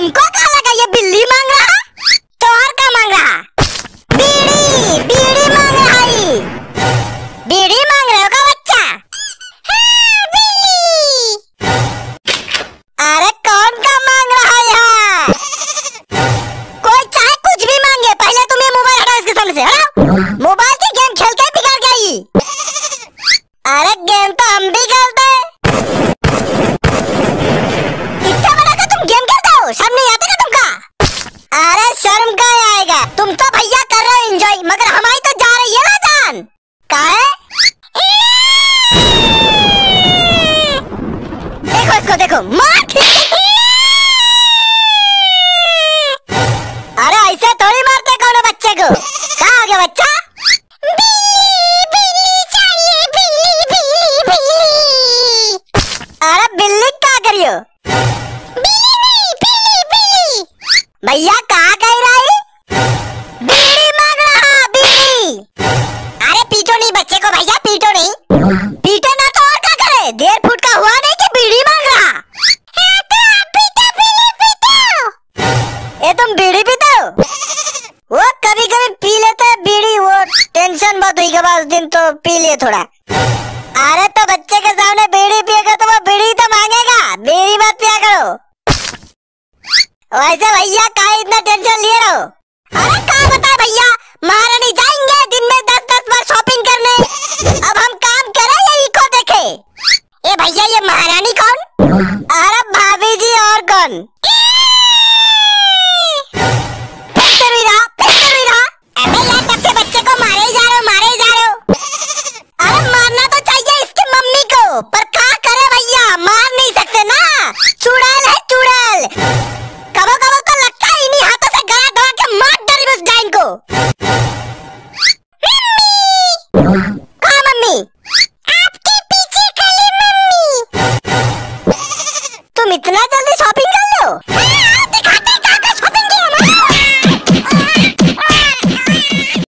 kung ko kayak kaya bilimang. शर्म का आएगा। तुम तो भैया कर रहे हो एंजॉय मगर हमारी तो जा रही है ना जान। का है? देखो इसको, देखो। मार अरे ऐसे थोड़ी मारते कौन बच्चे को? कहा हो गया बच्चा? अरे बिल्ली क्या करियो भैया कहा बच्चे को भैया, पीटो नहीं। पीटे ना तो और क्या करे? डेढ़ फुट का हुआ नहीं कि बीड़ी मांग रहा? ए तो तुम बीड़ी पीते हो? वो कभी कभी पी लेते हैं बीड़ी, वो टेंशन बहुत हुई के बाद दिन तो पी लिए थोड़ा। अरे तो बच्चे के सामने बीड़ी पिएगा तो वो बीड़ी तो मांगेगा। बीड़ी मत पिया करो। वैसे भैया का इतना टेंशन लिए रहो? अरे का? Yeah.